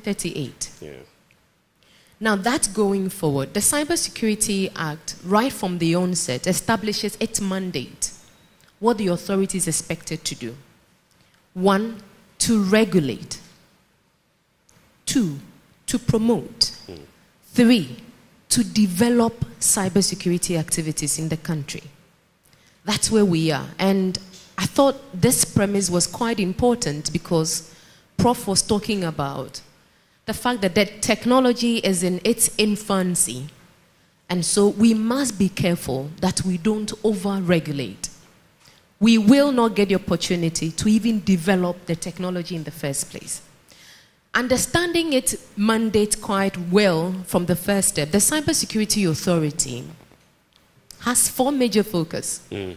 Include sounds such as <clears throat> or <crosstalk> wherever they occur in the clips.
38. Yeah. Now, that's going forward. The Cybersecurity Act, right from the onset, establishes its mandate, what the authority is expected to do. One, to regulate. Two, to promote. Hmm. Three, to develop cybersecurity activities in the country. That's where we are. And I thought this premise was quite important because Prof was talking about the fact that that technology is in its infancy. And so we must be careful that we don't over regulate. We will not get the opportunity to even develop the technology in the first place. Understanding its mandate quite well from the first step, the Cybersecurity Authority has four major focus. Hmm.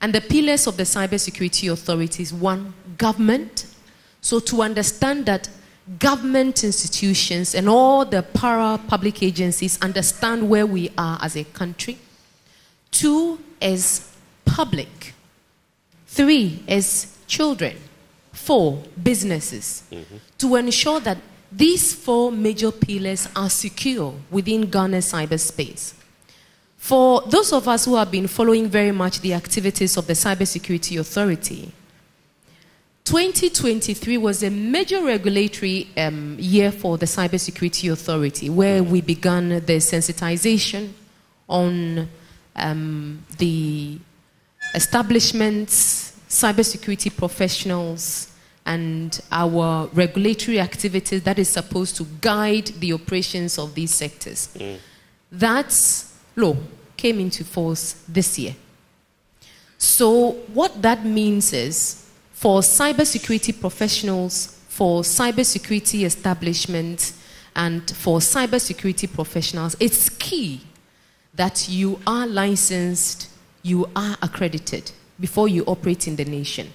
And the pillars of the Cybersecurity Authority is one, government. So to understand that government institutions and all the para public agencies understand where we are as a country. Two is public. Three is children. Four, businesses. Mm-hmm. To ensure that these four major pillars are secure within Ghana's cyberspace. For those of us who have been following very much the activities of the Cybersecurity Authority, 2023 was a major regulatory um, year for the Cybersecurity Authority, where we began the sensitization on um, the establishments, cybersecurity professionals, and our regulatory activities that is supposed to guide the operations of these sectors. That law came into force this year. So, what that means is for cybersecurity professionals, for cybersecurity establishments, and for cybersecurity professionals, it's key that you are licensed, you are accredited before you operate in the nation.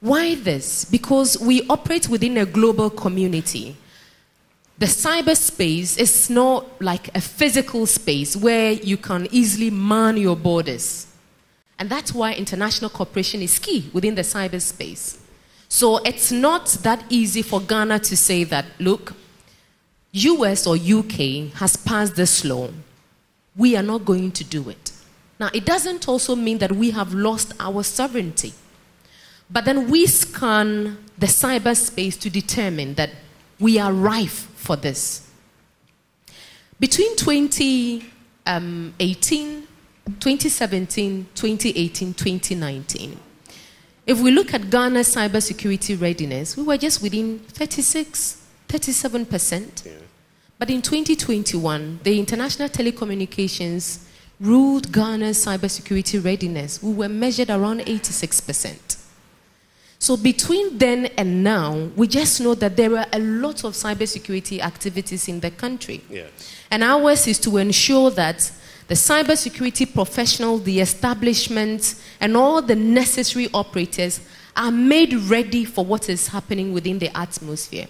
Why this? Because we operate within a global community. The cyberspace is not like a physical space where you can easily man your borders. And that's why international cooperation is key within the cyberspace. So it's not that easy for Ghana to say that, look, US or UK has passed this law. We are not going to do it. Now, it doesn't also mean that we have lost our sovereignty. But then we scan the cyberspace to determine that we are rife for this. Between 2018, 2017, 2018, 2019, if we look at Ghana's cybersecurity readiness, we were just within 36, 37%. But in 2021, the International Telecommunications ruled Ghana's cybersecurity readiness. We were measured around 86%. So between then and now, we just know that there are a lot of cybersecurity activities in the country. Yes. And ours is to ensure that the cybersecurity professionals, the establishments, and all the necessary operators are made ready for what is happening within the atmosphere.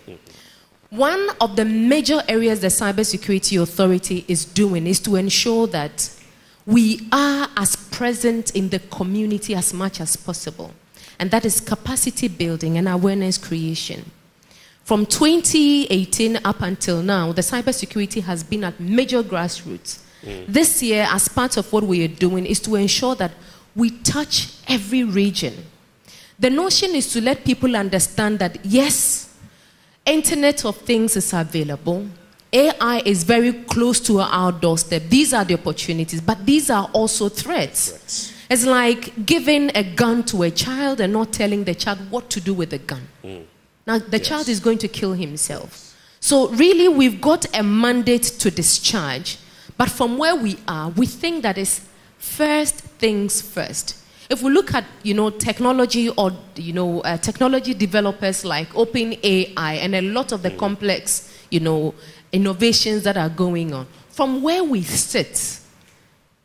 One of the major areas the Cybersecurity Authority is doing is to ensure that we are as present in the community as much as possible. And that is capacity building and awareness creation. From 2018 up until now, the cybersecurity has been at major grassroots. Mm. This year, as part of what we are doing, is to ensure that we touch every region. The notion is to let people understand that yes, Internet of Things is available. AI is very close to our doorstep. These are the opportunities, but these are also threats. Threats. It's like giving a gun to a child and not telling the child what to do with the gun. Mm. Now, the child is going to kill himself. So, really, we've got a mandate to discharge. But from where we are, we think that it's first things first. If we look at, you know, technology or, you know, uh, technology developers like OpenAI and a lot of the complex, you know, innovations that are going on, from where we sit,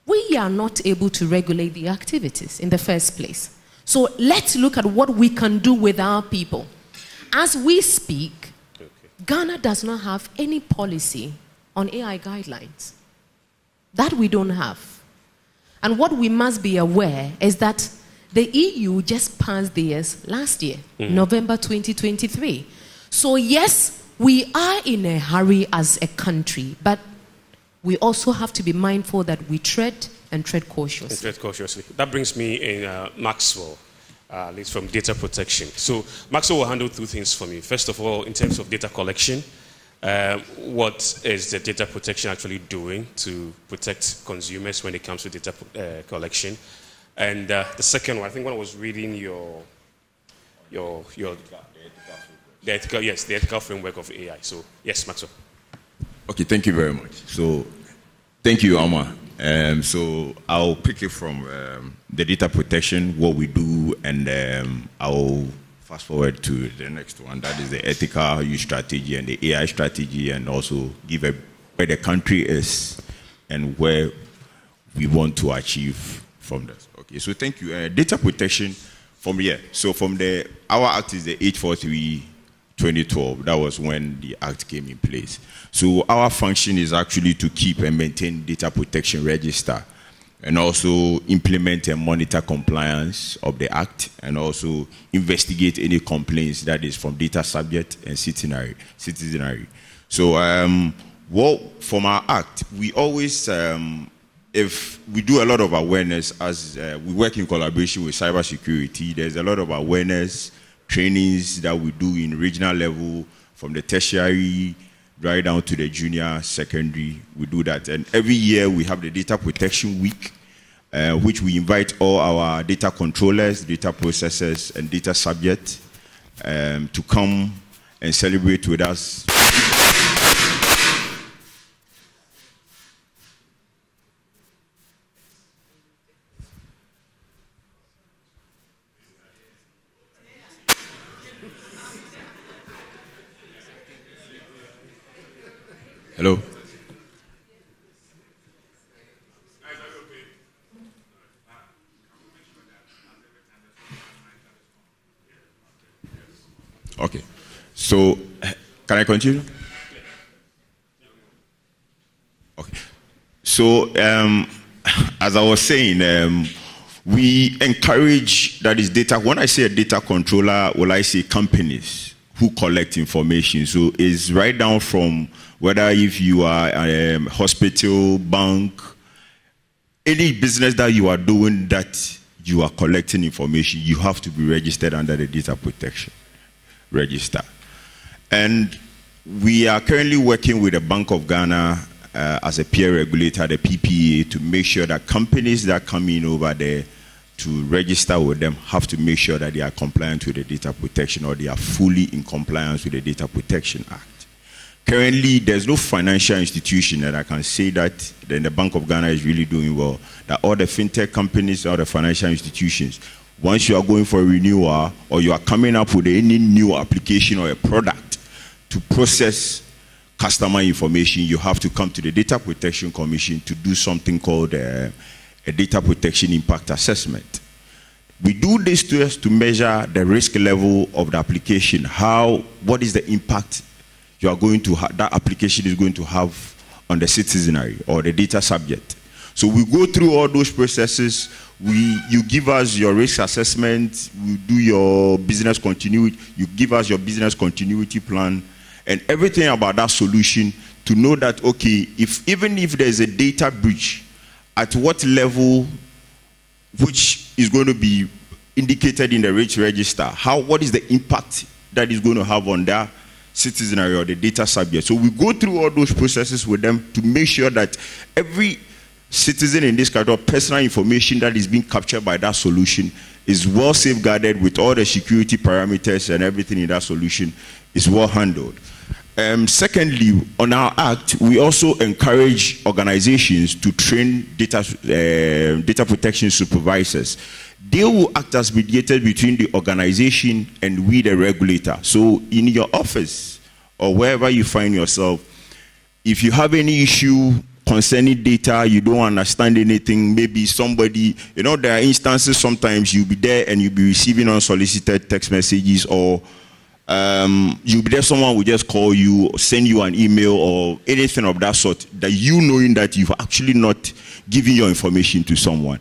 we are not able to regulate the activities in the first place. So let's look at what we can do with our people. As we speak, Okay. Ghana does not have any policy on AI guidelines. That we don't have. And what we must be aware is that the EU just passed theirs last year, November 2023. So, yes, we are in a hurry as a country, but we also have to be mindful that we tread and tread cautiously. And tread cautiously. That brings me in uh, Maxwell, uh, leads from data protection. So Maxwell will handle two things for me. First of all, in terms of data collection, uh, what is the data protection actually doing to protect consumers when it comes to data uh, collection? And uh, the second one, I think when I was reading your your your the ethical, yes, the ethical framework of AI. So yes, Maxwell. Okay, thank you very much. So thank you, Alma. Um, so I'll pick it from um, the data protection, what we do, and um, I'll fast forward to the next one. That is the ethical use strategy and the AI strategy, and also give a, where the country is and where we want to achieve from this. Okay, so thank you. Uh, data protection from here. So from the our act is the 843 2012. That was when the act came in place. So our function is actually to keep and maintain data protection register and also implement and monitor compliance of the act and also investigate any complaints that is from data subject and citizenry. citizenry. So um, well, from our act, we always, um, if we do a lot of awareness as uh, we work in collaboration with cybersecurity, there's a lot of awareness trainings that we do in regional level from the tertiary right down to the junior secondary. We do that. And every year we have the data protection week uh, which we invite all our data controllers, data processors, and data subjects um, to come and celebrate with us. Hello. Okay. So, can I continue? Okay. So, um, <laughs> as I was saying, um, we encourage that is data. When I say a data controller, well, I say companies who collect information. So, it's right down from whether if you are a um, hospital, bank, any business that you are doing that you are collecting information, you have to be registered under the data protection register. And we are currently working with the Bank of Ghana uh, as a peer regulator, the PPA, to make sure that companies that come in over there to register with them have to make sure that they are compliant with the data protection or they are fully in compliance with the Data Protection Act. Currently, there's no financial institution that I can say that then the Bank of Ghana is really doing well. That all the fintech companies, all the financial institutions once you are going for a renewal or you are coming up with any new application or a product to process customer information, you have to come to the Data Protection Commission to do something called a, uh, a data protection impact assessment. We do this to to measure the risk level of the application, how, what is the impact you are going to that application is going to have on the citizenry or the data subject. So we go through all those processes. We, you give us your risk assessment. We do your business continuity. You give us your business continuity plan and everything about that solution to know that okay, if even if there's a data breach, at what level, which is going to be indicated in the rich register, how what is the impact that is going to have on that citizenry or the data subject. So we go through all those processes with them to make sure that every citizen in this or personal information that is being captured by that solution is well safeguarded with all the security parameters and everything in that solution is well handled. Um, secondly, on our act, we also encourage organizations to train data, uh, data protection supervisors. They will act as mediators between the organization and we, the regulator. So, in your office or wherever you find yourself, if you have any issue concerning data, you don't understand anything, maybe somebody, you know, there are instances sometimes you'll be there and you'll be receiving unsolicited text messages or um, you'll be there, someone will just call you, send you an email or anything of that sort that you knowing that you've actually not given your information to someone.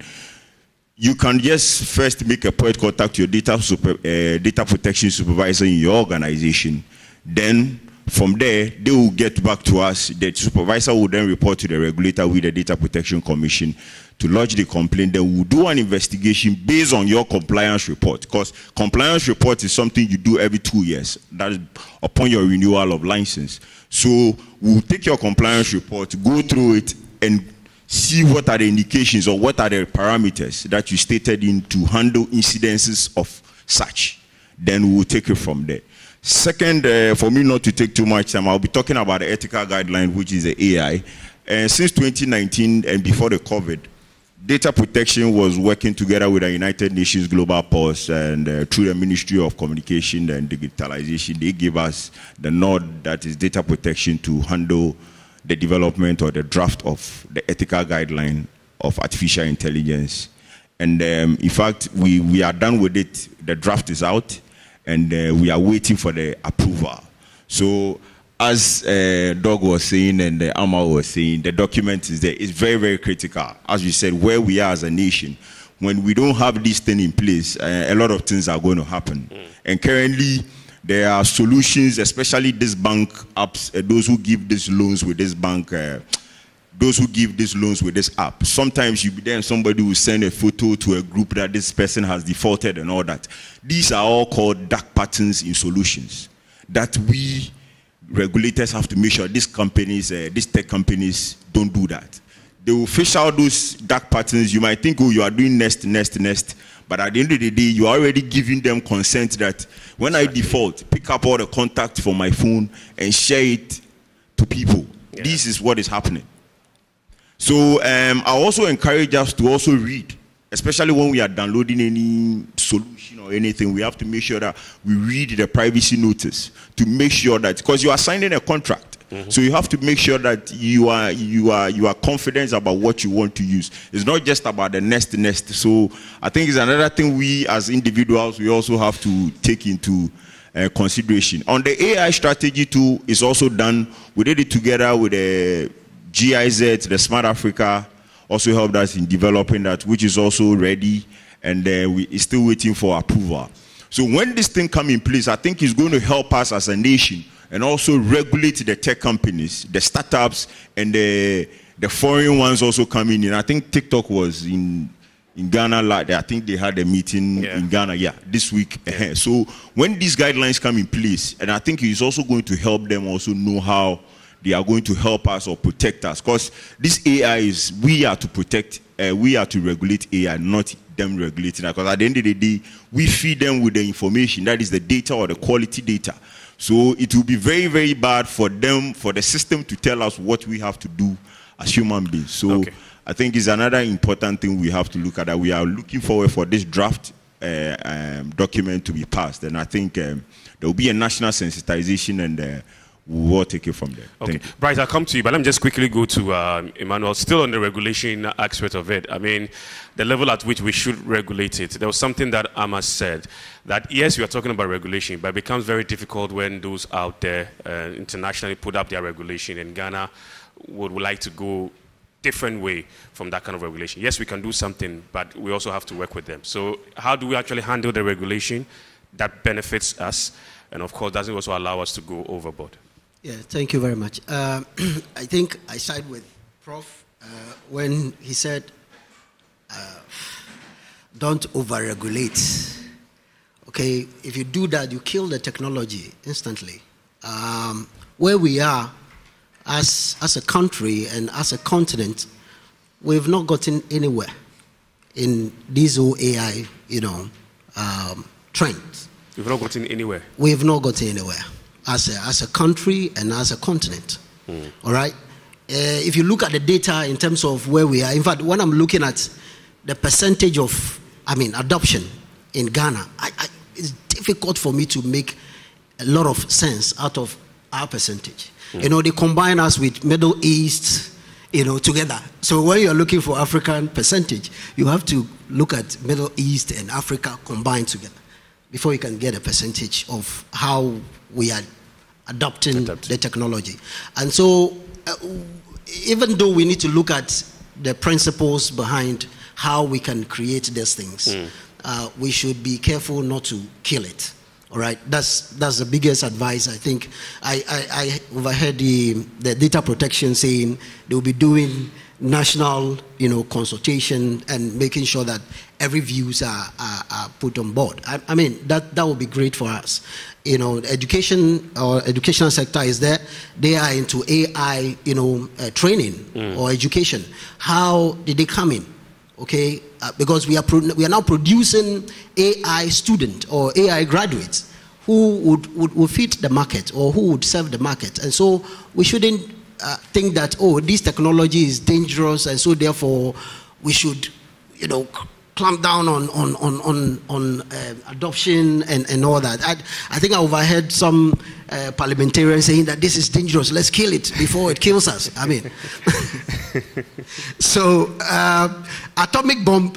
You can just first make a point contact your data, super, uh, data protection supervisor in your organization. Then from there, they will get back to us. The supervisor will then report to the regulator with the Data Protection Commission to lodge the complaint. They will do an investigation based on your compliance report. Because compliance report is something you do every two years. That is upon your renewal of license. So we'll take your compliance report, go through it, and see what are the indications or what are the parameters that you stated in to handle incidences of such. Then we'll take it from there. Second, uh, for me not to take too much time, I'll be talking about the ethical guideline, which is the AI. And since 2019 and before the COVID, data protection was working together with the United Nations Global Pulse and uh, through the Ministry of Communication and Digitalization, they gave us the nod that is data protection to handle the development or the draft of the ethical guideline of artificial intelligence. And um, in fact, we, we are done with it. The draft is out and uh, we are waiting for the approval. So, as uh, Doug was saying and uh, Amal was saying, the document is there. It's very, very critical. As you said, where we are as a nation, when we don't have this thing in place, uh, a lot of things are going to happen. Mm. And currently, there are solutions, especially this bank apps, uh, those who give these loans with this bank. Those who give these loans with this app. Sometimes you be then somebody will send a photo to a group that this person has defaulted and all that. These are all called dark patterns in solutions that we regulators have to make sure these companies, uh, these tech companies, don't do that. They will fish out those dark patterns. You might think, oh, you are doing nest, nest, nest. But at the end of the day, you are already giving them consent that when I default, pick up all the contacts from my phone and share it to people. Yeah. This is what is happening. So um, I also encourage us to also read, especially when we are downloading any solution or anything. We have to make sure that we read the privacy notice to make sure that because you are signing a contract. Mm-hmm. So you have to make sure that you are you are you are confident about what you want to use. It's not just about the nest nest. So I think it's another thing we as individuals we also have to take into uh, consideration. On the AI strategy too is also done. We did it together with the GIZ, the Smart Africa, also helped us in developing that, which is also ready, and uh, we is still waiting for approval. So when this thing come in place, I think it's going to help us as a nation and also regulate the tech companies, the startups, and the the foreign ones also coming in. I think TikTok was in in Ghana. Like I think they had a meeting yeah. in Ghana, yeah, this week. Yeah. <laughs> So when these guidelines come in place, and I think it's also going to help them also know how they are going to help us or protect us. Because this AI is, we are to protect, uh, we are to regulate AI, not them regulating Because at the end of the day, we feed them with the information, that is the data or the quality data. So it will be very, very bad for them, for the system to tell us what we have to do as human beings. So okay. I think it's another important thing we have to look at that we are looking forward for this draft uh, um, document to be passed. And I think um, there will be a national sensitization and uh, we'll take it from there. Okay. Bryce, I'll come to you, but let me just quickly go to um, Emmanuel. Still on the regulation aspect of it. I mean, the level at which we should regulate it. There was something that Amos said that yes, we are talking about regulation, but it becomes very difficult when those out there uh, internationally put up their regulation, and Ghana would, would like to go different way from that kind of regulation. Yes, we can do something, but we also have to work with them. So, how do we actually handle the regulation that benefits us, and of course, doesn't also allow us to go overboard? Yeah, thank you very much. Uh, <clears throat> I think I side with Prof uh, when he said, uh, "Don't overregulate." Okay, if you do that, you kill the technology instantly. Um, where we are, as as a country and as a continent, we've not gotten anywhere in this whole AI, you know, um, trend. We've not gotten anywhere. We've not gotten anywhere as a, as a country and as a continent. Mm. All right? Uh, if you look at the data in terms of where we are, in fact, when I'm looking at the percentage of, I mean, adoption in Ghana, I, I, it's difficult for me to make a lot of sense out of our percentage. Mm. You know, they combine us with Middle East, you know, together. So when you're looking for African percentage, you have to look at Middle East and Africa combined together before you can get a percentage of how we are adopting Adapt. the technology. And so, uh, even though we need to look at the principles behind how we can create these things, mm. uh, we should be careful not to kill it. All right, that's that's the biggest advice I think. I, I, I overheard the, the data protection saying they will be doing national, you know, consultation and making sure that every views are, are, are put on board. I, I, mean, that, that would be great for us. You know, education or educational sector is there. They are into AI, you know, uh, training mm. or education. How did they come in? okay? Uh, because we are, we are now producing AI student or AI graduates who would, would, would fit the market or who would serve the market. And so we shouldn't uh, think that, oh, this technology is dangerous and so therefore we should, you know, clamp down on, on, on, on, on uh, adoption and, and all that. I, I think I overheard some uh, parliamentarians saying that this is dangerous, let's kill it before it kills us. I mean, <laughs> so uh, atomic bomb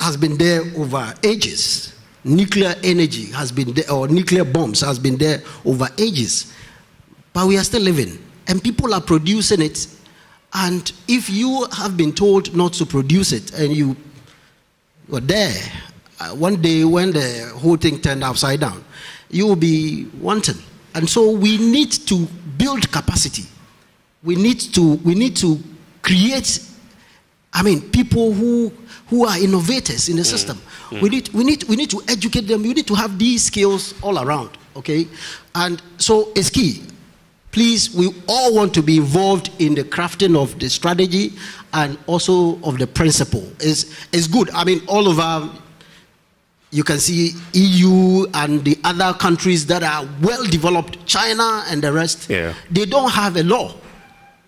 has been there over ages. Nuclear energy has been there, or nuclear bombs has been there over ages. But we are still living, and people are producing it. And if you have been told not to produce it and you were there. Uh, one day when the whole thing turned upside down, you will be wanting. And so we need to build capacity. We need to, we need to create, I mean, people who, who are innovators in the mm. system. Mm. We, need, we, need, we need to educate them. We need to have these skills all around, okay? And so it's key please, we all want to be involved in the crafting of the strategy and also of the principle. It's, it's good. I mean, all over, you can see EU and the other countries that are well developed, China and the rest, yeah. they don't have a law,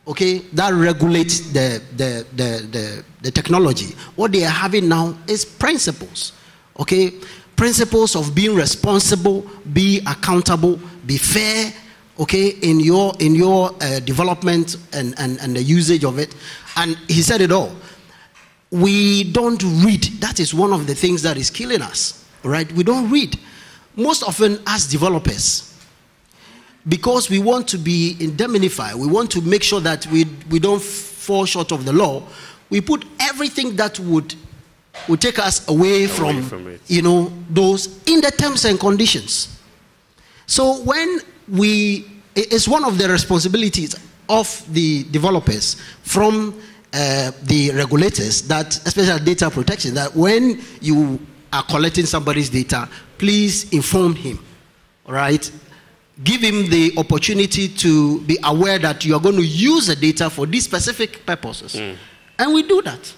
okay, that regulates the, the, the, the, the technology. What they are having now is principles, okay? Principles of being responsible, be accountable, be fair, okay, in your in your uh, development and, and, and the usage of it. And he said it all. We don't read. That is one of the things that is killing us, right? We don't read. Most often, as developers, because we want to be indemnified, we want to make sure that we, we don't fall short of the law, we put everything that would would take us away, away from, from you know those in the terms and conditions. So when we, it's one of the responsibilities of the developers from uh, the regulators that, especially data protection, that when you are collecting somebody's data, please inform him, all right? Give him the opportunity to be aware that you are going to use the data for these specific purposes. Mm. And we do that.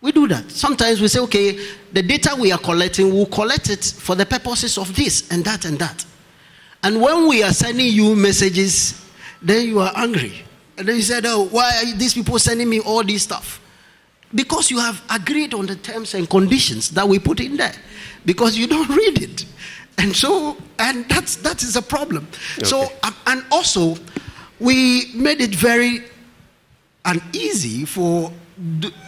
We do that. Sometimes we say, okay, the data we are collecting, we'll collect it for the purposes of this and that and that. And when we are sending you messages, then you are angry. And then you said, Oh, why are these people sending me all this stuff? Because you have agreed on the terms and conditions that we put in there. Because you don't read it. And so, and that's that is a problem. Okay. So, um, and also, we made it very uneasy for,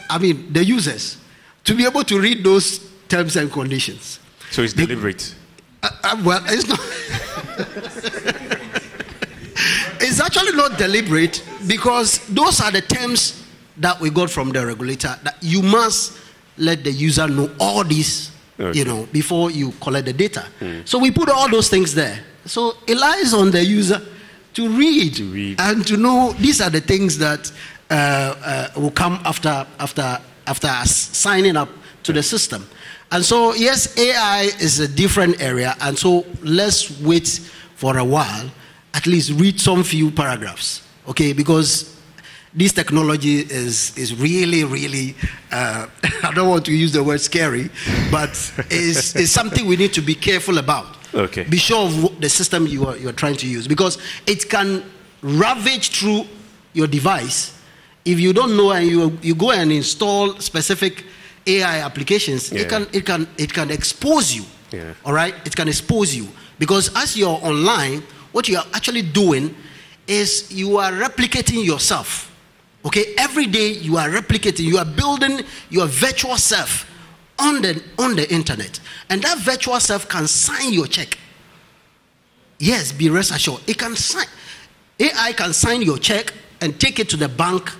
I mean, the users to be able to read those terms and conditions. So it's deliberate. Uh, uh, well, it's not. <laughs> <laughs> it's actually not deliberate because those are the terms that we got from the regulator that you must let the user know all this, okay. you know, before you collect the data. Mm. So we put all those things there. So it lies on the user to read, to read. and to know these are the things that uh, uh, will come after after after signing up to the system. And so, yes, AI is a different area, and so let's wait for a while, at least read some few paragraphs, okay? Because this technology is, is really, really, uh, <laughs> I don't want to use the word scary, but is, is something we need to be careful about. Okay. Be sure of the system you are, you are trying to use because it can ravage through your device if you don't know and you, you go and install specific AI applications, yeah. it can it can it can expose you. Yeah. All right, it can expose you because as you're online, what you are actually doing is you are replicating yourself. Okay, every day you are replicating, you are building your virtual self on the on the internet, and that virtual self can sign your check. Yes, be rest assured, it can sign. AI can sign your check and take it to the bank.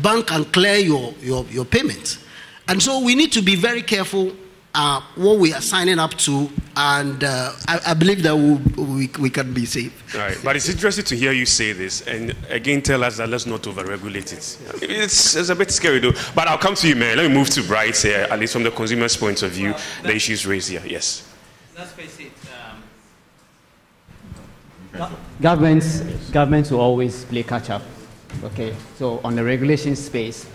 Bank can clear your your, your payment. And so we need to be very careful uh, what we are signing up to, and uh, I, I, believe that we, we, we, can be safe. All right, but it's interesting to hear you say this, and again tell us that let's not overregulate it. It's, it's a bit scary though, but I'll come to you, man. Let me move to Bright here, at least from the consumer's point of view, well, the issues raised here. Yes. Let's face it. Um, governments, governments will always play catch up. Okay, so on the regulation space,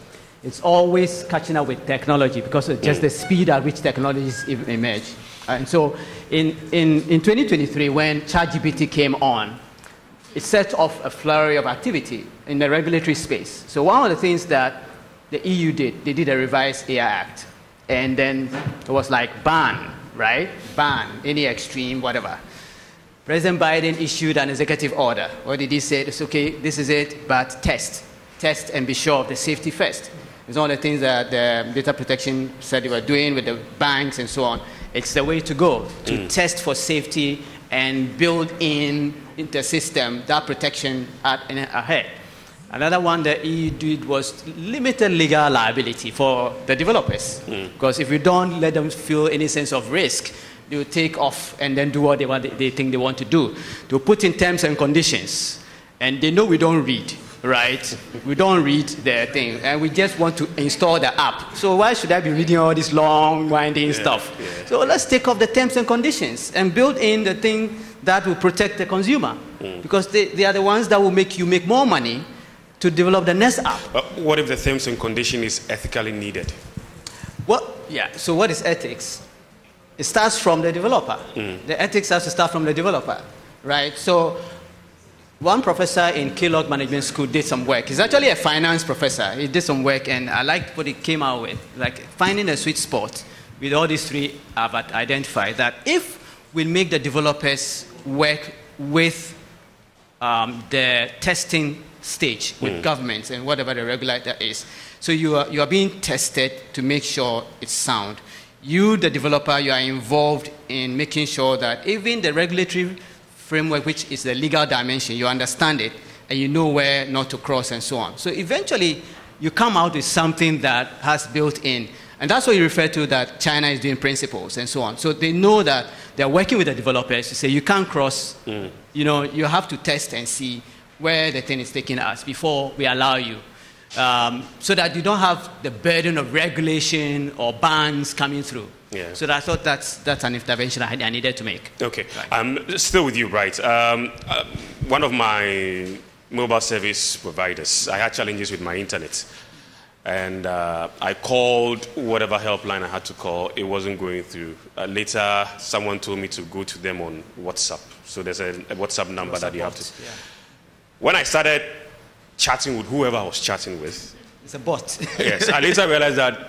it's always catching up with technology because of just the speed at which technologies emerge. And so in, in, in 2023, when ChatGPT came on, it set off a flurry of activity in the regulatory space. So one of the things that the EU did, they did a revised AI Act. And then it was like ban, right? Ban, any extreme, whatever. President Biden issued an executive order. What did he say? It's okay, this is it, but test. Test and be sure of the safety first. It's one of the things that the data protection said they were doing with the banks and so on. It's the way to go to mm. test for safety and build in the system that protection at, ahead. Another one that EU did was limited legal liability for the developers. Mm. Because if you don't let them feel any sense of risk, they will take off and then do what they, want, they think they want to do. To put in terms and conditions. And they know we don't read right? We don't read the thing, and we just want to install the app. So why should I be reading all this long, winding yeah, stuff? Yeah. So let's take off the terms and conditions and build in the thing that will protect the consumer, mm. because they, they are the ones that will make you make more money to develop the next app. But what if the terms and condition is ethically needed? Well, yeah. So what is ethics? It starts from the developer. Mm. The ethics has to start from the developer, right? So one professor in Kellogg Management School did some work. He's actually a finance professor. He did some work, and I liked what he came out with, like finding a sweet spot with all these three I've identified. That if we make the developers work with um, the testing stage with mm. governments and whatever the regulator is, so you are, you are being tested to make sure it's sound. You, the developer, you are involved in making sure that even the regulatory framework, which is the legal dimension, you understand it, and you know where not to cross and so on. So eventually, you come out with something that has built in. And that's what you refer to that China is doing principles and so on. So they know that they're working with the developers to say you can't cross, mm. you know, you have to test and see where the thing is taking us before we allow you. Um, so that you don't have the burden of regulation or bans coming through. Yeah. So I thought that's, that's an intervention I, I needed to make. Okay. Right. Um, still with you, right? Um, uh, one of my mobile service providers, I had challenges with my internet. And uh, I called whatever helpline I had to call. It wasn't going through. Uh, later, someone told me to go to them on WhatsApp. So there's a, a WhatsApp number WhatsApp that you have to. Yeah. When I started chatting with whoever I was chatting with, it's a bot. yes, I later realized that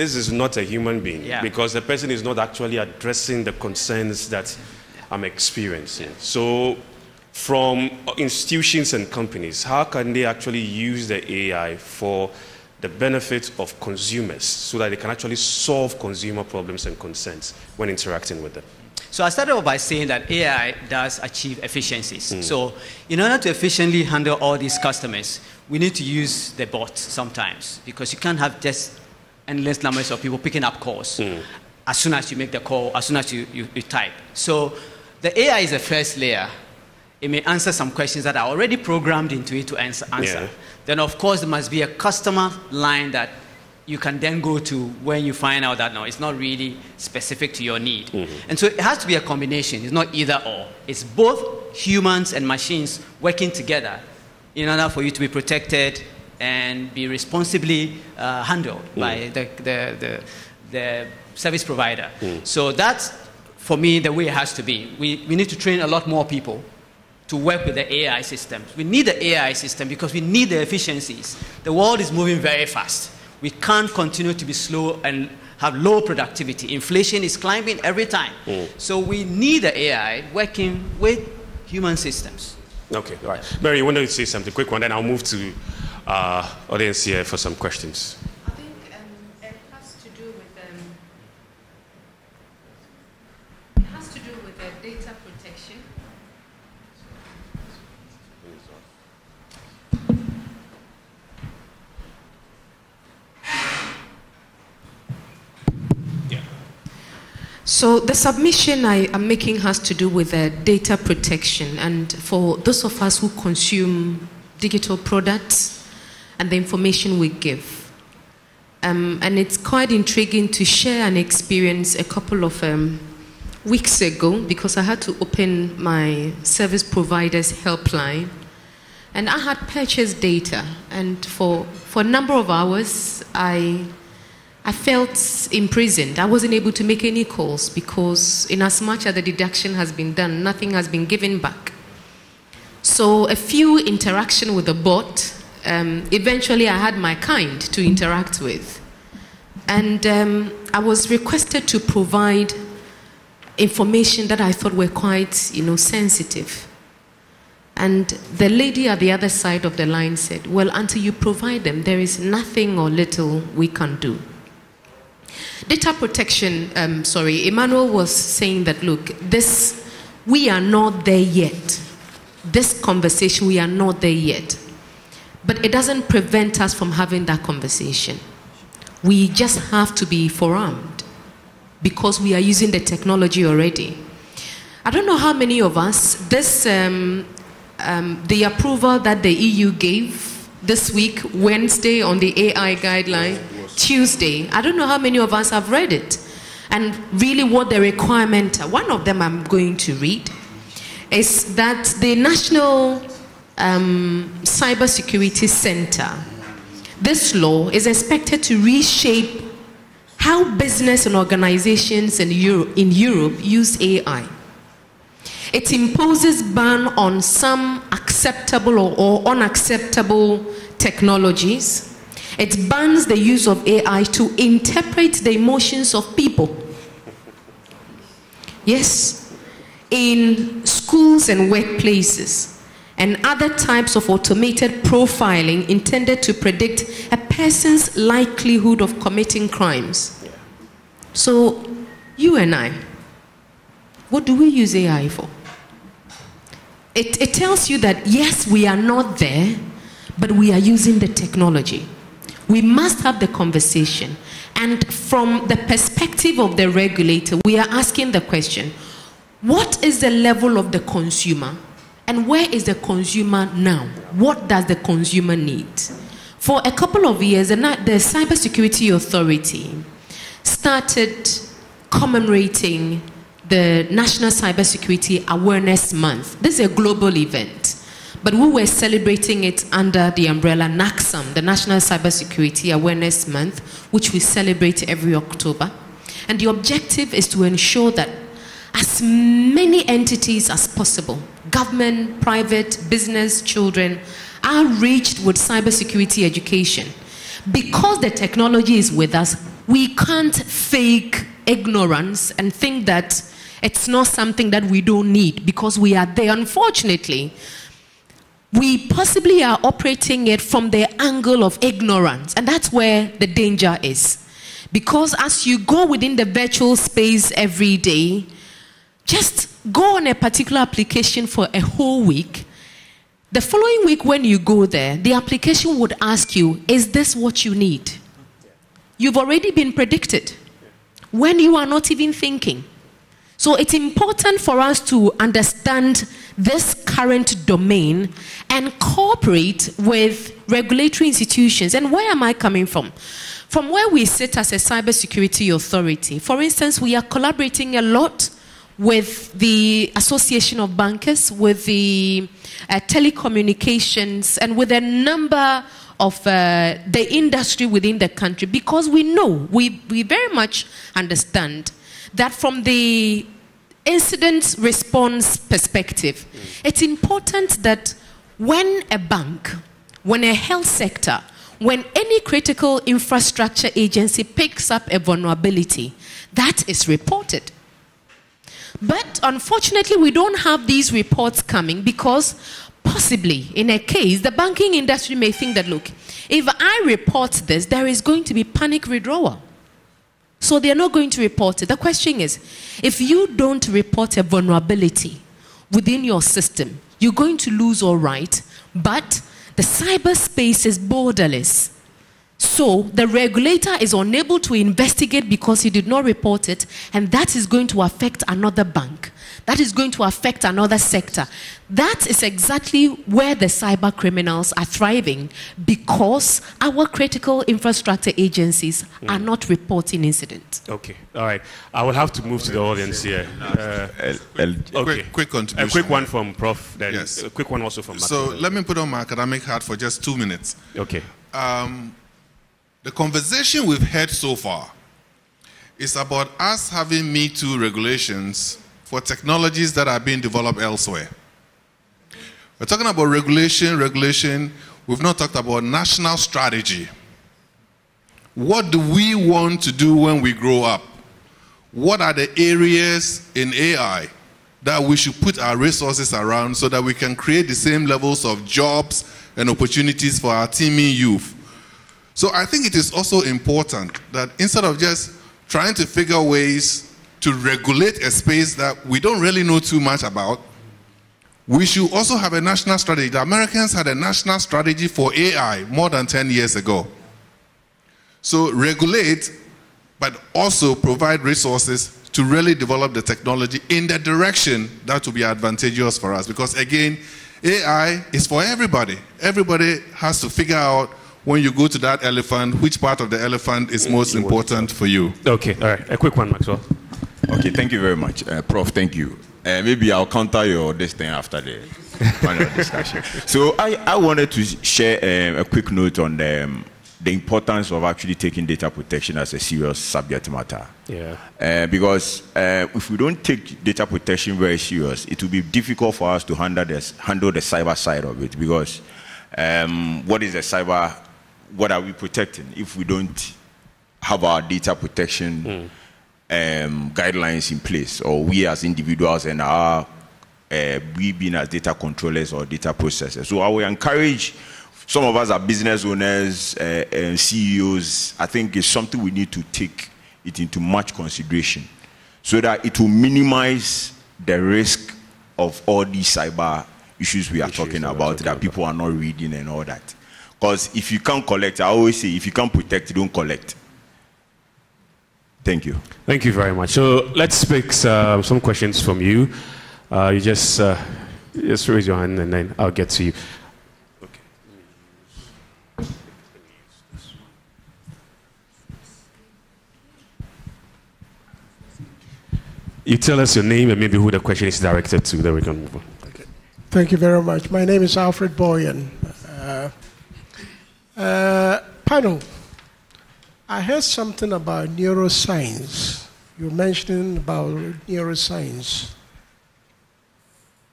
this is not a human being yeah. because the person is not actually addressing the concerns that I'm experiencing. So, from institutions and companies, how can they actually use the AI for the benefit of consumers so that they can actually solve consumer problems and concerns when interacting with them? So I started off by saying that AI does achieve efficiencies. Mm. So in order to efficiently handle all these customers, we need to use the bot sometimes because you can't have just endless numbers of people picking up calls mm. as soon as you make the call, as soon as you, you, you type. So the AI is the first layer. It may answer some questions that are already programmed into it to answer. answer. Yeah. Then, of course, there must be a customer line that you can then go to when you find out that no, it's not really specific to your need. Mm-hmm. And so it has to be a combination. It's not either or. It's both humans and machines working together in order for you to be protected and be responsibly uh, handled mm. by the, the, the, the, service provider. Mm. So that's, for me, the way it has to be. We, we need to train a lot more people to work with the AI systems. We need the AI system because we need the efficiencies. The world is moving very fast. We can't continue to be slow and have low productivity. Inflation is climbing every time. Mm. So we need the AI working with human systems. Okay, all right. Mary, you wanted to say something quick one, then I'll move to uh, audience here for some questions. I think um, it has to do with um, it has to do with uh, data protection. Yeah. So the submission I am making has to do with uh, data protection, and for those of us who consume digital products and the information we give. Um, and it's quite intriguing to share an experience a couple of um, weeks ago because I had to open my service provider's helpline and I had purchased data and for, for a number of hours I, I felt imprisoned. I wasn't able to make any calls because in as much as the deduction has been done, nothing has been given back. So a few interaction with the bot, um, eventually I had my kind to interact with. And um, I was requested to provide information that I thought were quite, you know, sensitive. And the lady at the other side of the line said, Well, until you provide them, there is nothing or little we can do. Data protection, um, sorry, Emmanuel was saying that, look, this, we are not there yet. This conversation, we are not there yet. But it doesn't prevent us from having that conversation. We just have to be forearmed because we are using the technology already. I don't know how many of us, this, um, um, the approval that the EU gave this week, Wednesday, on the AI guideline, Tuesday, I don't know how many of us have read it. And really, what the requirement, one of them I'm going to read, is that the National um, Cybersecurity Center, this law is expected to reshape how business and organizations in Europe, in Europe use AI. It imposes ban on some acceptable or, or unacceptable technologies. It bans the use of AI to interpret the emotions of people. Yes, in schools and workplaces and other types of automated profiling intended to predict a person's likelihood of committing crimes. So, you and I, what do we use AI for? It, it tells you that yes, we are not there, but we are using the technology. We must have the conversation. And from the perspective of the regulator, we are asking the question what is the level of the consumer? And where is the consumer now? What does the consumer need? For a couple of years, the, the Cybersecurity Authority started commemorating the National Cybersecurity Awareness Month. This is a global event, but we were celebrating it under the umbrella NACSAM, the National Cybersecurity Awareness Month, which we celebrate every October. And the objective is to ensure that as many entities as possible, government, private, business, children, are reached with cybersecurity education. Because the technology is with us, we can't fake ignorance and think that it's not something that we don't need because we are there. Unfortunately, we possibly are operating it from the angle of ignorance, and that's where the danger is. Because as you go within the virtual space every day, just go on a particular application for a whole week. The following week, when you go there, the application would ask you, Is this what you need? You've already been predicted when you are not even thinking. So it's important for us to understand this current domain and cooperate with regulatory institutions. And where am I coming from? From where we sit as a cybersecurity authority. For instance, we are collaborating a lot with the Association of Bankers, with the uh, telecommunications, and with a number of uh, the industry within the country because we know, we, we very much understand that from the incident response perspective, mm. it's important that when a bank, when a health sector, when any critical infrastructure agency picks up a vulnerability, that is reported. But unfortunately, we don't have these reports coming because possibly in a case, the banking industry may think that, look, if I report this, there is going to be panic withdrawal. So they're not going to report it. The question is if you don't report a vulnerability within your system, you're going to lose all right, but the cyberspace is borderless. So the regulator is unable to investigate because he did not report it, and that is going to affect another bank. That is going to affect another sector. That is exactly where the cyber criminals are thriving because our critical infrastructure agencies are not reporting incidents. Okay, all right. I will have to move to the audience here. Uh, okay. Quick, quick A quick one from Prof. Then Yes. a quick one also from So Martin. let me put on my academic hat for just two minutes. Okay. Um, the conversation we've had so far is about us having Me Too regulations for technologies that are being developed elsewhere. We're talking about regulation, regulation. We've not talked about national strategy. What do we want to do when we grow up? What are the areas in AI that we should put our resources around so that we can create the same levels of jobs and opportunities for our teeming youth? So I think it is also important that instead of just trying to figure ways to regulate a space that we don't really know too much about, we should also have a national strategy. The Americans had a national strategy for AI more than 10 years ago. So regulate, but also provide resources to really develop the technology in the direction that will be advantageous for us. Because again, AI is for everybody. Everybody has to figure out when you go to that elephant, which part of the elephant is most important for you. Okay, all right. A quick one, Maxwell. Okay, thank you very much, uh, Prof. Thank you. Uh, maybe I'll counter your this thing after the panel <laughs> discussion. So I, I wanted to share um, a quick note on the, um, the importance of actually taking data protection as a serious subject matter. Yeah. Uh, because uh, if we don't take data protection very serious, it will be difficult for us to handle this, handle the cyber side of it. Because um, what is the cyber? What are we protecting if we don't have our data protection um, guidelines in place, or we as individuals and our uh, we being as data controllers or data processors? So I will encourage some of us are business owners uh, and CEOs. I think it's something we need to take it into much consideration so that it will minimize the risk of all these cyber issues we are Issues talking that about talking that people are not reading and all that. Because if you can't collect, I always say, if you can't protect, don't collect. Thank you. Thank you very much. So let's pick uh, some questions from you. Uh, you just uh, just raise your hand and then I'll get to you. You tell us your name and maybe who the question is directed to, then we can move on. Okay. Thank you very much. My name is Alfred Boyan. Uh, panel, I heard something about neuroscience. You were mentioning about neuroscience.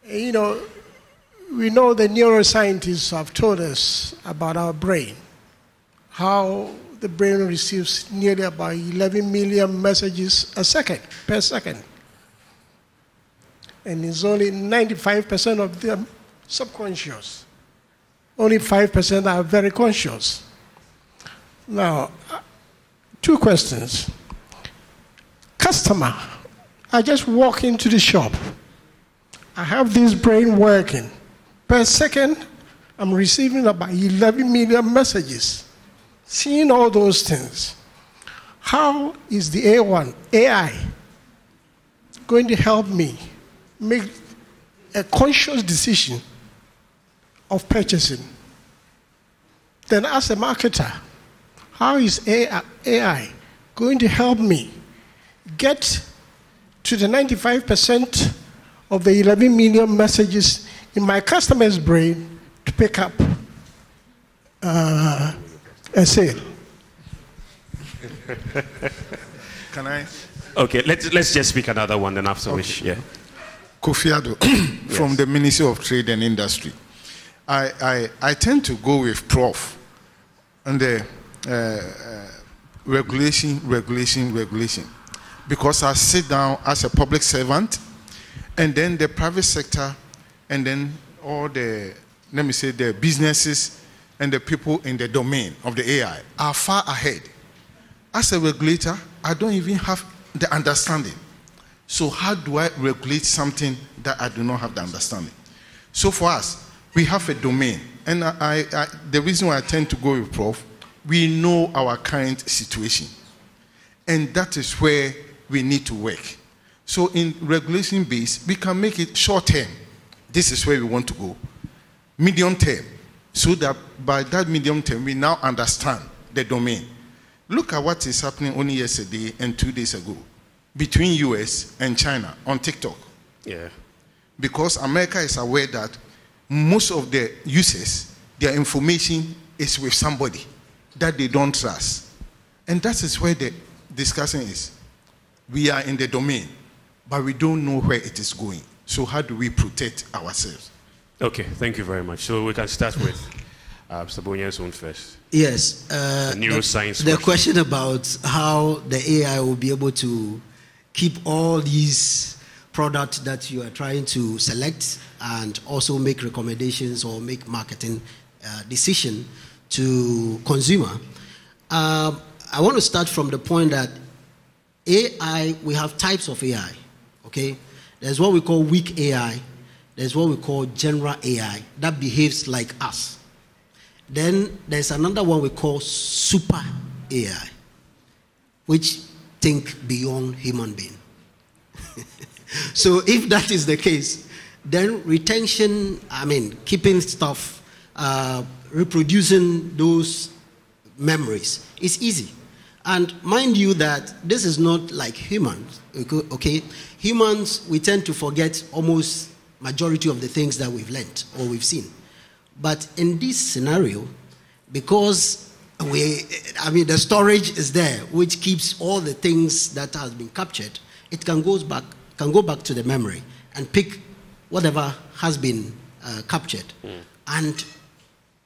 You know, we know the neuroscientists have told us about our brain, how the brain receives nearly about 11 million messages a second, per second and it's only 95% of them subconscious. Only 5% are very conscious. Now, two questions. Customer, I just walk into the shop. I have this brain working. Per second, I'm receiving about 11 million messages. Seeing all those things, how is the A1 AI going to help me make a conscious decision of purchasing. Then, as a marketer, how is AI AI going to help me get to the 95% of the 11 million messages in my customer's brain to pick up uh, a sale? <laughs> Can I? Okay, let's, let's just pick another one then after which, yeah. Kofi Addo <clears throat> from the Ministry of Trade and Industry. I, I, I tend to go with Prof and the uh, uh, regulation, regulation, regulation. Because I sit down as a public servant, and then the private sector, and then all the, let me say, the businesses and the people in the domain of the AI are far ahead. As a regulator, I don't even have the understanding. So how do I regulate something that I do not have the understanding? So for us, we have a domain, and I, I, the reason why I tend to go with Prof, we know our current situation. And that is where we need to work. So, in regulation base, we can make it short term. This is where we want to go. Medium term, so that by that medium term, we now understand the domain. Look at what is happening only yesterday and two days ago between US and China on TikTok. Yeah. Because America is aware that most of the users, their information is with somebody that they don't trust. And that is where the discussion is. We are in the domain, but we don't know where it is going. So, how do we protect ourselves? Okay, thank you very much. So, we can start with uh, Sabonia's own first. Yes. Uh, the neuroscience. The, the question about how the AI will be able to keep all these products that you are trying to select and also make recommendations or make marketing uh, decision to consumer. Uh, I want to start from the point that AI, we have types of AI, okay? There's what we call weak AI, there's what we call general AI that behaves like us. Then there's another one we call super AI, which think beyond human being. <laughs> so if that is the case, then retention, I mean, keeping stuff, uh, reproducing those memories is easy. And mind you that this is not like humans, okay? Humans, we tend to forget almost majority of the things that we've learned or we've seen. But in this scenario, because we, I mean, the storage is there, which keeps all the things that has been captured, it can go back, can go back to the memory and pick whatever has been uh, captured mm. and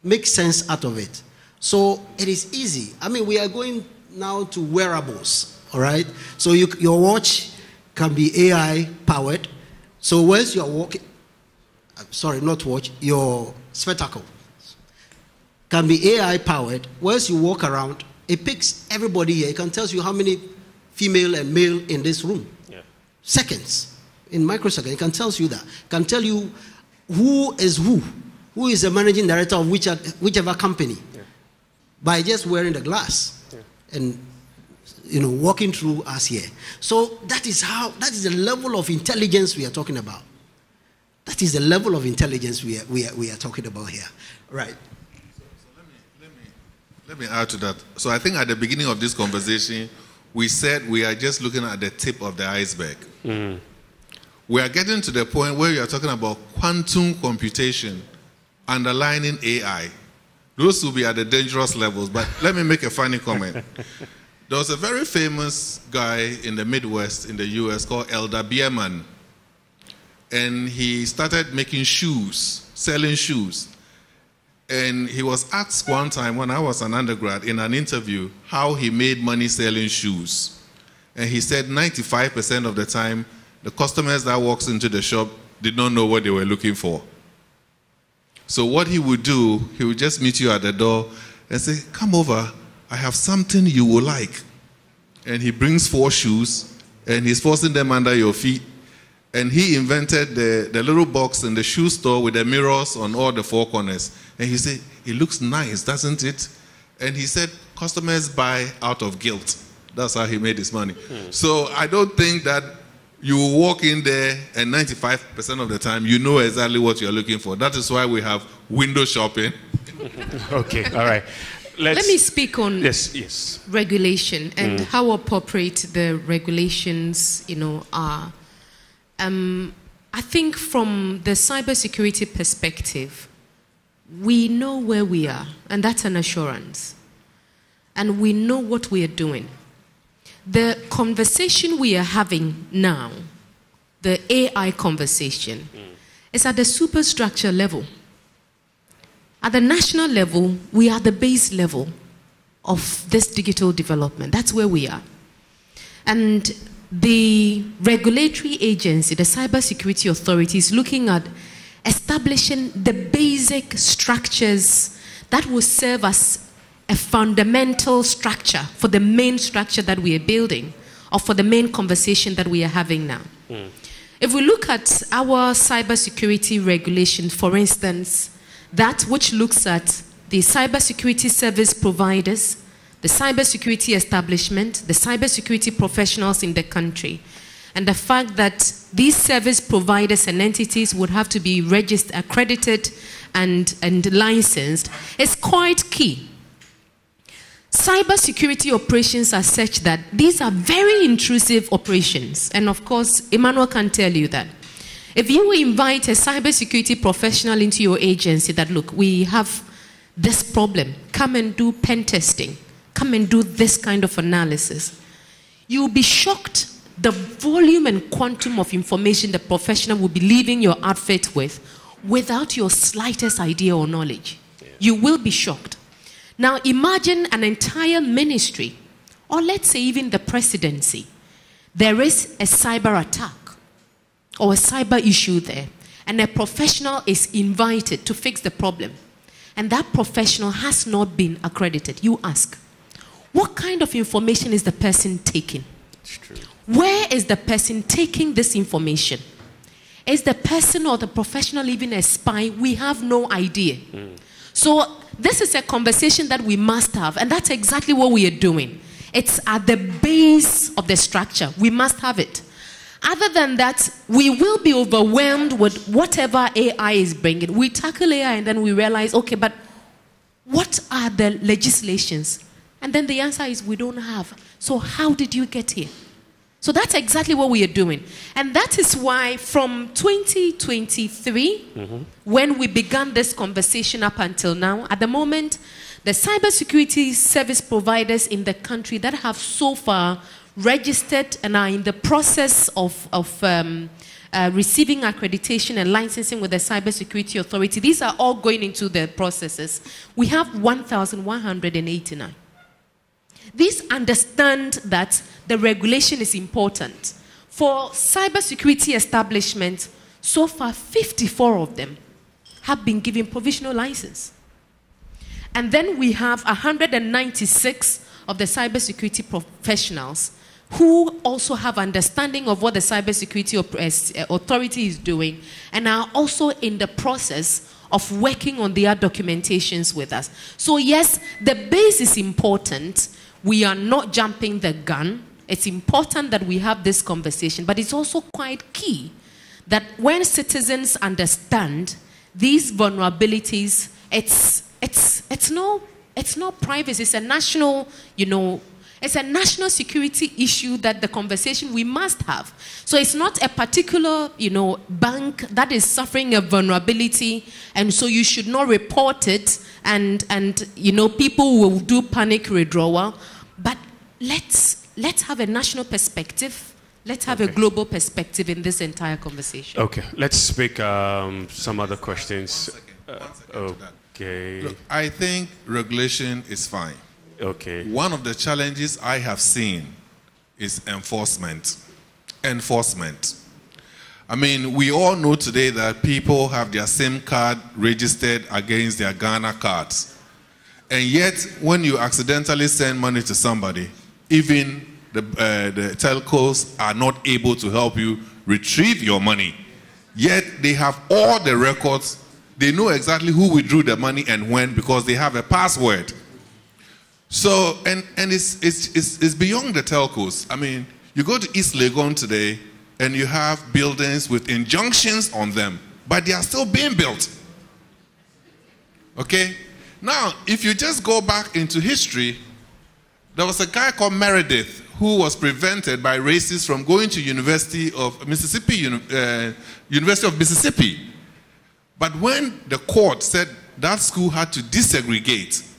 make sense out of it. So it is easy. I mean, we are going now to wearables, all right? So you, your watch can be AI powered. So once you're walking, uh, sorry, not watch, your spectacle can be AI powered. Once you walk around, it picks everybody here. It can tell you how many female and male in this room. Yeah. Seconds. In microseconds, it can tell you that. It can tell you who is who. Who is the managing director of which, whichever company. Yeah. By just wearing the glass. Yeah. And you know, walking through us here. So that is how, that is the level of intelligence we are talking about. That is the level of intelligence we are, we are, we are talking about here. Right. So, so let, me, let, me, let me add to that. So I think at the beginning of this conversation, we said we are just looking at the tip of the iceberg. Mm. We are getting to the point where we are talking about quantum computation underlining AI. Those will be at the dangerous levels, but let me make a funny comment. <laughs> There was a very famous guy in the Midwest in the US called Elder Beerman, And he started making shoes, selling shoes. And he was asked one time when I was an undergrad in an interview how he made money selling shoes. And he said 95% of the time, the customers that walks into the shop did not know what they were looking for. So what he would do, he would just meet you at the door and say, Come over, I have something you will like. And he brings four shoes and he's forcing them under your feet. And he invented the, the little box in the shoe store with the mirrors on all the four corners. And he said, It looks nice, doesn't it? And he said, Customers buy out of guilt. That's how he made his money. Hmm. So I don't think that you walk in there and 95% of the time you know exactly what you're looking for. That is why we have window shopping. <laughs> okay, all right. Let's, Let me speak on yes, yes. regulation and mm. how appropriate the regulations, you know, are. Um, I think from the cybersecurity perspective, we know where we are, and that's an assurance. And we know what we are doing. The conversation we are having now, the AI conversation, mm. is at the superstructure level. At the national level, we are the base level of this digital development. That's where we are. And the regulatory agency, the cybersecurity authority, is looking at establishing the basic structures that will serve as a fundamental structure for the main structure that we are building or for the main conversation that we are having now. Mm. If we look at our cybersecurity regulation, for instance, that which looks at the cybersecurity service providers, the cybersecurity establishment, the cybersecurity professionals in the country, and the fact that these service providers and entities would have to be registered, accredited, and, and licensed is quite key. Cybersecurity operations are such that these are very intrusive operations, and of course, Emmanuel can tell you that. If you invite a cybersecurity professional into your agency that, look, we have this problem, come and do pen testing, come and do this kind of analysis, you'll be shocked the volume and quantum of information the professional will be leaving your outfit with without your slightest idea or knowledge. Yeah. You will be shocked. Now, imagine an entire ministry, or let's say even the presidency. There is a cyber attack or a cyber issue there, and a professional is invited to fix the problem, and that professional has not been accredited. You ask, what kind of information is the person taking? It's true. Where is the person taking this information? Is the person or the professional even a spy? We have no idea. Mm. So, this is a conversation that we must have, and that's exactly what we are doing. It's at the base of the structure. We must have it. Other than that, we will be overwhelmed with whatever AI is bringing. We tackle AI and then we realize, okay, but what are the legislations? And then the answer is we don't have. So, how did you get here? So that's exactly what we are doing. And that is why from 2023, mm-hmm. when we began this conversation up until now, at the moment, the cybersecurity service providers in the country that have so far registered and are in the process of, of um, uh, receiving accreditation and licensing with the Cybersecurity Authority, these are all going into the processes. We have 1,189. These understand that the regulation is important. For cybersecurity establishments, so far 54 of them have been given provisional license. And then we have 196 of the cybersecurity professionals who also have understanding of what the cybersecurity uh, authority is doing and are also in the process of working on their documentations with us. So yes, the base is important, we are not jumping the gun. It's important that we have this conversation, but it's also quite key that when citizens understand these vulnerabilities, it's, it's, it's, no, it's not privacy, it's a national, you know, it's a national security issue that the conversation we must have. So it's not a particular, you know, bank that is suffering a vulnerability, and so you should not report it, and and you know people will do panic withdrawal. But let's let's have a national perspective. Let's have okay. a global perspective in this entire conversation. Okay, let's pick um, some other questions. Uh, okay. Look, I think regulation is fine. Okay. One of the challenges I have seen is enforcement. Enforcement. I mean, we all know today that people have their SIM card registered against their Ghana cards. And yet, when you accidentally send money to somebody, even the, uh, the telcos are not able to help you retrieve your money. Yet, they have all the records. They know exactly who withdrew the money and when because they have a password. So, and, and it's, it's, it's, it's beyond the telcos. I mean, you go to East Legon today and you have buildings with injunctions on them, but they are still being built. Okay? Now, if you just go back into history, there was a guy called Meredith who was prevented by racists from going to University of Mississippi, uh, University of Mississippi. But when the court said that school had to desegregate,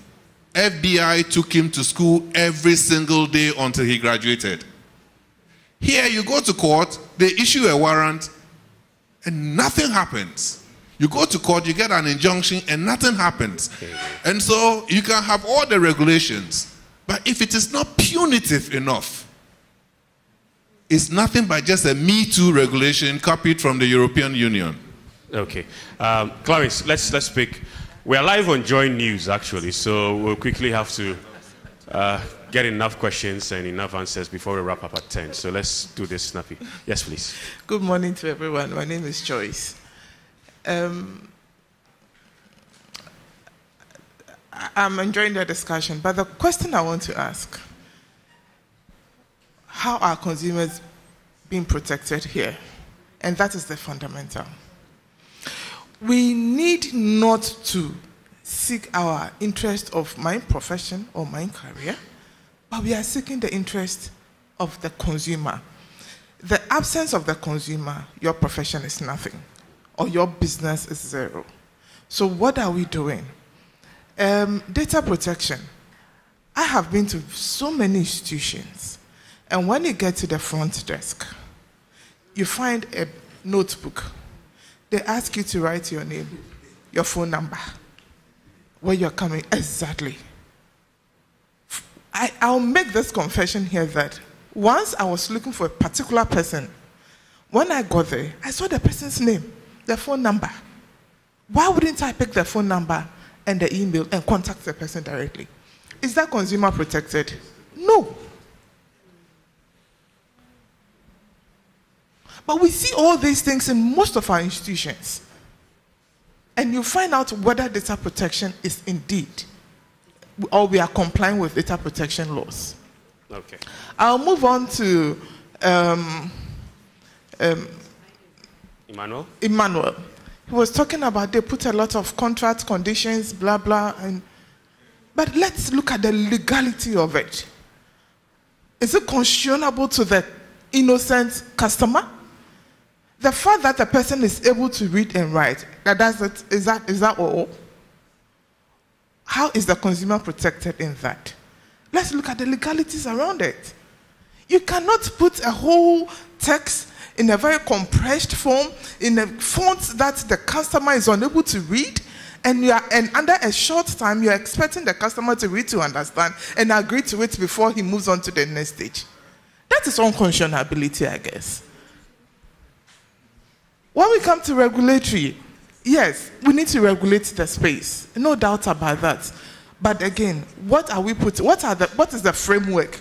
FBI took him to school every single day until he graduated. Here, you go to court, they issue a warrant, and nothing happens. You go to court, you get an injunction, and nothing happens. And so you can have all the regulations, but if it is not punitive enough, it's nothing but just a Me Too regulation copied from the European Union. Okay. Um, Clarence, let's, let's speak. We are live on Joy News, actually, so we'll quickly have to uh, get enough questions and enough answers before we wrap up at 10. So let's do this snappy. Yes, please. Good morning to everyone. My name is Joyce. Um, I'm enjoying the discussion, but the question I want to ask how are consumers being protected here? And that is the fundamental. We need not to seek our interest of my profession or my career, but we are seeking the interest of the consumer. The absence of the consumer, your profession is nothing, or your business is zero. So, what are we doing? Um, data protection. I have been to so many institutions, and when you get to the front desk, you find a notebook. They ask you to write your name, your phone number, where you're coming exactly. I, I'll make this confession here that once I was looking for a particular person, when I got there, I saw the person's name, their phone number. Why wouldn't I pick the phone number and the email and contact the person directly? Is that consumer protected? No. But we see all these things in most of our institutions. And you find out whether data protection is indeed, or we are complying with data protection laws. Okay. I'll move on to um, um, Emmanuel? Emmanuel. He was talking about they put a lot of contract conditions, blah blah, and but let's look at the legality of it. Is it conscionable to the innocent customer? The fact that a person is able to read and write, that does it, is that is that all? How is the consumer protected in that? Let's look at the legalities around it. You cannot put a whole text in a very compressed form, in a font that the customer is unable to read, and you are, and under a short time, you're expecting the customer to read to understand and agree to it before he moves on to the next stage. That is unconscionability, I guess. When we come to regulatory, yes, we need to regulate the space. No doubt about that. But again, what are we putting? What are the? What is the framework?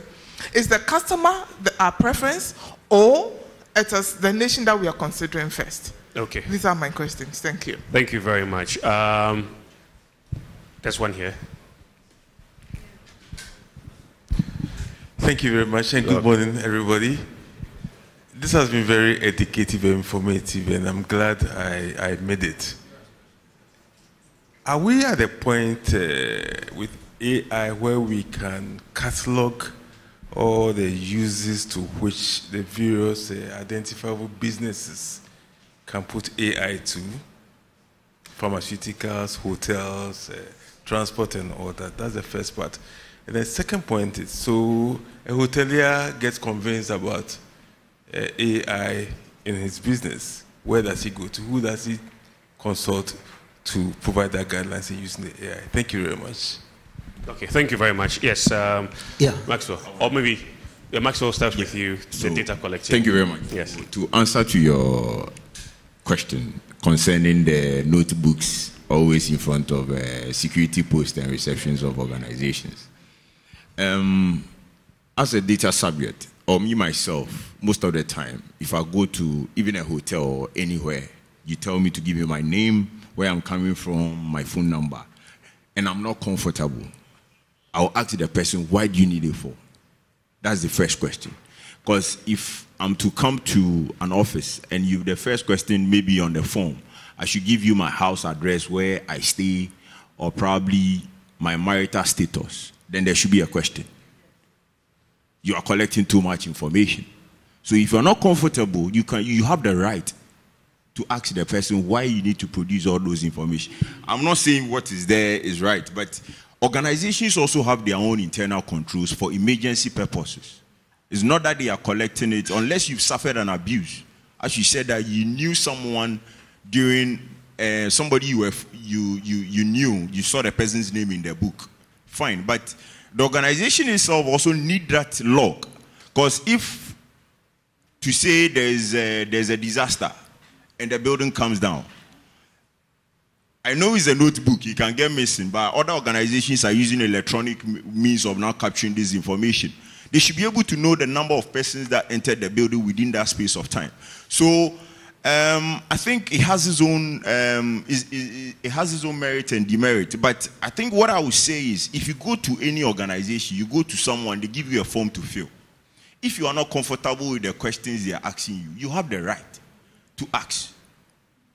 Is the customer the, our preference, or it is the nation that we are considering first? Okay. These are my questions. Thank you. Thank you very much. Um, there's one here. Thank you very much, and good morning, everybody. This has been very educative and informative, and I'm glad I, I made it. Are we at a point uh, with AI where we can catalog all the uses to which the various uh, identifiable businesses can put AI to? Pharmaceuticals, hotels, uh, transport, and all that. That's the first part. And the second point is so a hotelier gets convinced about uh, AI in his business. Where does he go to? Who does he consult to provide that guidelines in using the AI? Thank you very much. Okay, thank you very much. Yes, um, Yeah. Maxwell. Or maybe yeah, Maxwell starts with you, the So, data collecting. Thank you very much. Yes. To answer to your question concerning the notebooks always in front of uh, security posts and receptions of organizations. Um, as a data subject, or me myself, most of the time, if I go to even a hotel or anywhere, you tell me to give you my name, where I'm coming from, my phone number, and I'm not comfortable, I'll ask the person, why do you need it for? That's the first question. Because if I'm to come to an office and you the first question may be on the phone, I should give you my house address where I stay or probably my marital status, then there should be a question. You are collecting too much information. So if you're not comfortable, you can you have the right to ask the person why you need to produce all those information. I'm not saying what is there is right, but organizations also have their own internal controls for emergency purposes. It's not that they are collecting it unless you've suffered an abuse. As you said that you knew someone during uh, somebody you, were, you you you knew, you saw the person's name in the book. Fine, but the organization itself also need that log, because if to say there's a, there's a disaster and the building comes down. I know it's a notebook, it can get missing, but other organizations are using electronic means of now capturing this information. They should be able to know the number of persons that entered the building within that space of time. So Um, I think it has its own um, is- it has its own merit and demerit. But I think what I would say is, if you go to any organization, you go to someone, they give you a form to fill. If you are not comfortable with the questions they are asking you, you have the right to ask.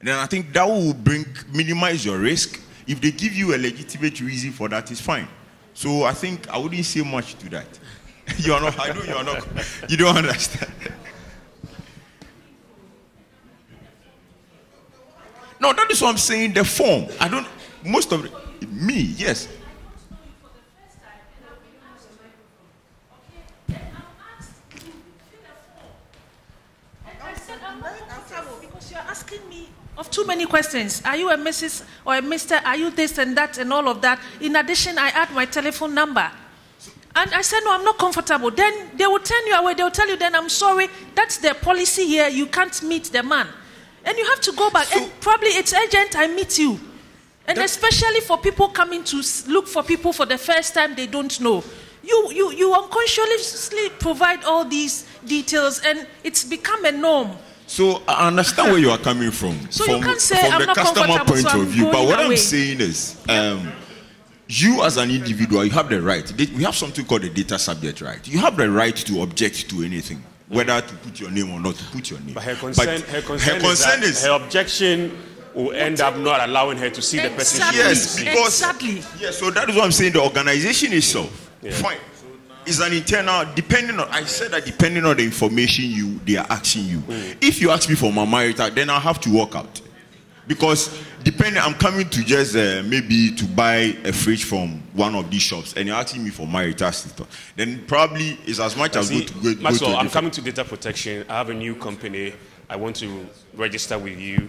And then I think that will bring minimize your risk. If they give you a legitimate reason for that, it's fine. So I think I wouldn't say much to that. <laughs> you are not. I know you are not. <laughs> You don't understand. No, that is what I'm saying. The form. I don't. Most of it, me, yes. I said I'm not comfortable because you're asking me of too many questions. Are you a Mrs. or a Mr.? Are you this and that and all of that? In addition, I add my telephone number. And I said, no, I'm not comfortable. Then they will turn you away. They will tell you, then I'm sorry. That's their policy here. You can't meet the man. And you have to go back. and probably it's urgent I meet you. And especially for people coming to look for people for the first time they don't know. You, you, you unconsciously provide all these details and it's become a norm. So I understand where you are coming from. So you from, can't say, from "I'm the not customer point so of view. But what away." I'm saying is, um, you as an individual, you have the right. We have something called the data subject right. You have the right to object to anything, whether to put your name or not to put your name. But her concern, her concern, her concern is, is, that her objection will end up not allowing her to see the person she yes, wants to see. because yes. So that is what I'm saying. The organization itself, fine, is an internal. Depending on, I said that depending on the information you they are asking you. If you ask me for my marital, then I'll have to walk out because depending, I'm coming to just uh, maybe to buy a fridge from one of these shops, and you're asking me for marital status. Then probably it's as much as See, go to go, go Maxwell, to a I'm coming to data protection. I have a new company. I want to register with you.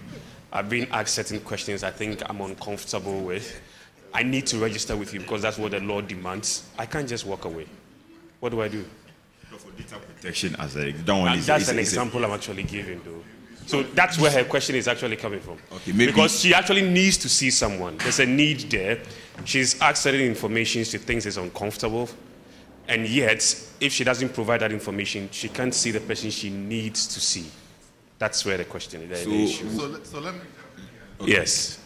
I've been asked certain questions I think I'm uncomfortable with. I need to register with you because that's what the law demands. I can't just walk away. What do I do? for data protection as a that one And is that's is- an is example I'm actually giving, though. So that's where her question is actually coming from. Okay, maybe- Because she actually needs to see someone. There's a need there. She's asked certain information she thinks is uncomfortable. And yet, if she doesn't provide that information, she can't see the person she needs to see. That's where the question is. the issue. So, so let me. Yes.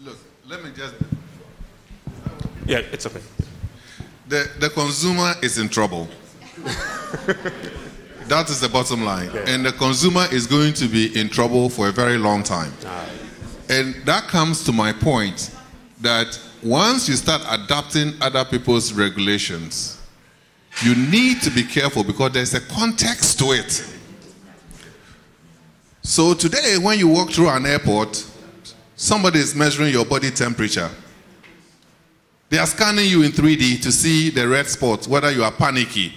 Look, let me just. Yeah, it's okay. The, the consumer is in trouble. <laughs> that is the bottom line. And the consumer is going to be in trouble for a very long time. Ah. And that comes to my point that once you start adapting other people's regulations, you need to be careful because there's a context to it. So today, when you walk through an airport, somebody is measuring your body temperature. They are scanning you in 3D to see the red spots, whether you are panicky.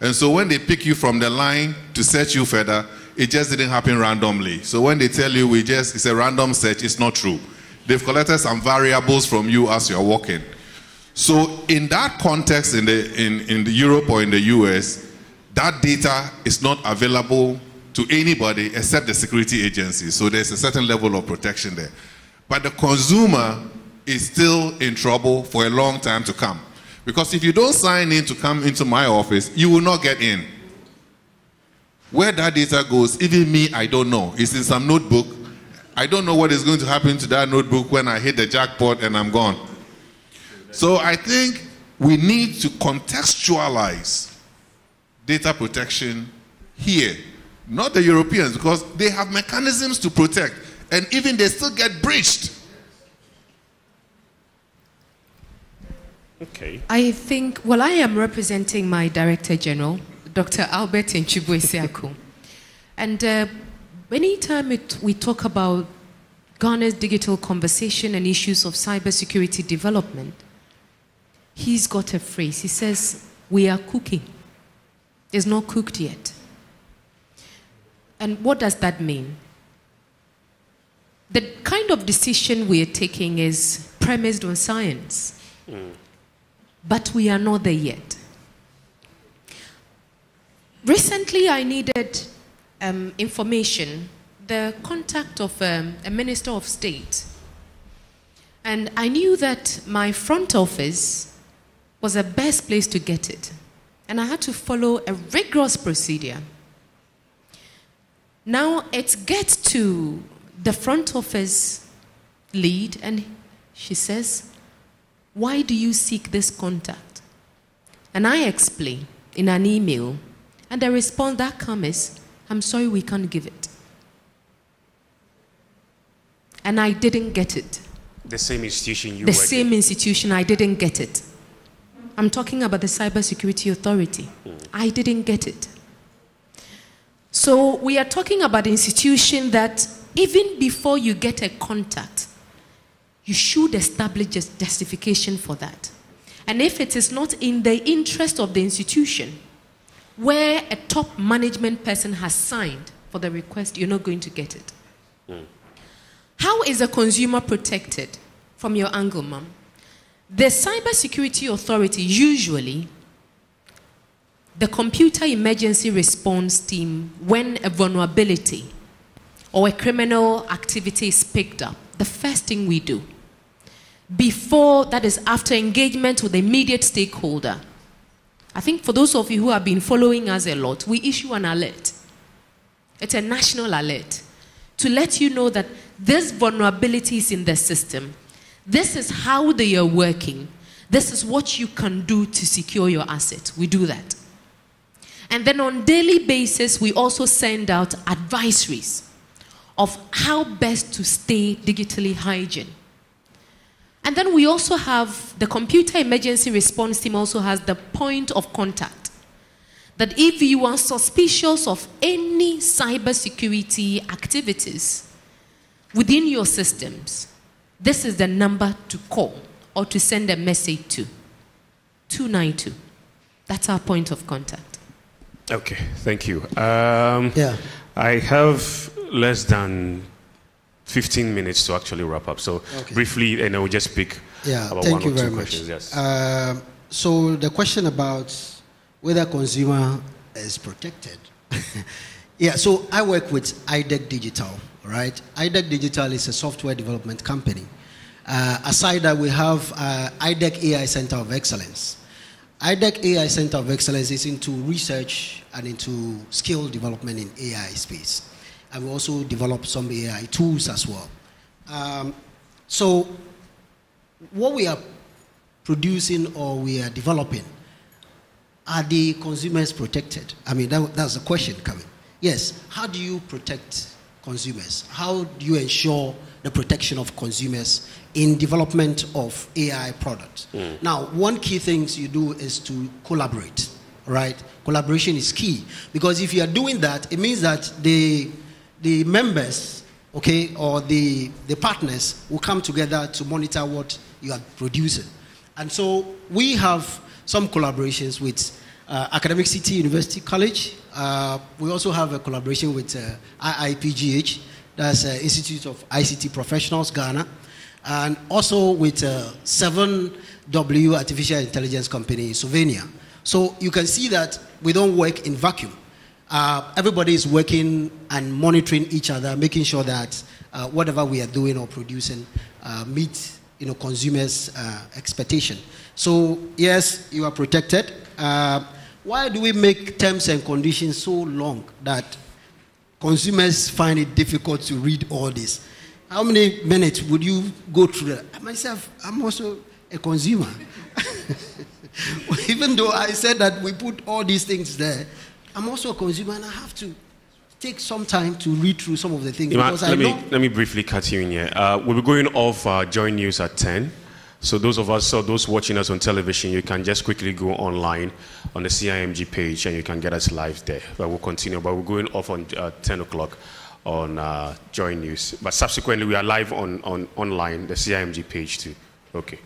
And so when they pick you from the line to search you further, it just didn't happen randomly. So when they tell you we just it's a random search, it's not true. They've collected some variables from you as you're walking. So in that context, in the in, in the Europe or in the US, that data is not available to anybody except the security agencies. So there's a certain level of protection there. But the consumer is still in trouble for a long time to come. Because if you don't sign in to come into my office, you will not get in. Where that data goes, even me, I don't know. It's in some notebook. I don't know what is going to happen to that notebook when I hit the jackpot and I'm gone. So I think we need to contextualize data protection here, not the Europeans, because they have mechanisms to protect, and even they still get breached. Okay. I think, well, I am representing my Director General, Dr. Albert Antwi-Bosiako. And uh, anytime it, we talk about Ghana's digital conversation and issues of cybersecurity development, he's got a phrase. He says, We are cooking. It's not cooked yet. And what does that mean? The kind of decision we are taking is premised on science but we are not there yet. Recently, I needed um, information, the contact of um, a minister of state. And I knew that my front office was the best place to get it. And I had to follow a rigorous procedure. Now it gets to the front office lead, and she says, Why do you seek this contact? And I explain in an email, and the response that comes is, I'm sorry, we can't give it. And I didn't get it. The same institution you The same in. institution, I didn't get it. I'm talking about the Cybersecurity Authority. Mm. I didn't get it. So we are talking about an institution that even before you get a contact, you should establish just justification for that. And if it is not in the interest of the institution, where a top management person has signed for the request, you're not going to get it. Hmm. How is a consumer protected from your angle, ma'am? The Cybersecurity Authority usually the computer emergency response team, when a vulnerability or a criminal activity is picked up, the first thing we do, before that is after engagement with the immediate stakeholder, I think for those of you who have been following us a lot, we issue an alert. It's a national alert to let you know that this vulnerability is in the system. This is how they are working. This is what you can do to secure your asset. We do that. And then on daily basis, we also send out advisories of how best to stay digitally hygiene. And then we also have the computer emergency response team also has the point of contact. That if you are suspicious of any cybersecurity activities within your systems, this is the number to call or to send a message to 292. That's our point of contact. Okay, thank you. Um, Yeah. I have less than 15 minutes to actually wrap up. So Okay. briefly, and I will just speak Yeah, about thank one you or very two much. questions. Yes. Um, so the question about whether consumer is protected. <laughs> yeah, so I work with IDEC Digital, right? IDEC Digital is a software development company. Uh, aside that, we have uh, IDEC AI Center of Excellence. IDEC AI Center of Excellence is into research and into skill development in AI space. We also develop some AI tools as well. Um, so what we are producing or we are developing, are the consumers protected? I mean, that, that's the question coming. Yes, how do you protect consumers? How do you ensure the protection of consumers in development of AI products? Now, one key thing you do is to collaborate, right? Collaboration is key because if you are doing that, it means that the, the members, okay, or the, the partners will come together to monitor what you are producing. And so we have some collaborations with uh, Academic City University College. Uh, we also have a collaboration with uh, IIPGH, that's uh, Institute of ICT Professionals, Ghana, and also with uh, 7W Artificial Intelligence Company in Slovenia. So you can see that we don't work in vacuum. Uh, everybody is working and monitoring each other, making sure that uh, whatever we are doing or producing uh, meet you know consumers' uh, expectation. So yes, you are protected. Uh, why do we make terms and conditions so long that consumers find it difficult to read all this? How many minutes would you go through that? Myself, I'm also a consumer. <laughs> Even though I said that we put all these things there, I'm also a consumer and I have to take some time to read through some of the things Ima, because I let, me, let me briefly cut you in here. Uh, we'll be going off uh, Joy News at 10. So those of us, so those watching us on television, you can just quickly go online on the CIMG page and you can get us live there. But we'll continue. But we're going off on uh, 10 o'clock on uh, Joy News. But subsequently, we are live on, on online, the CIMG page too. Okay.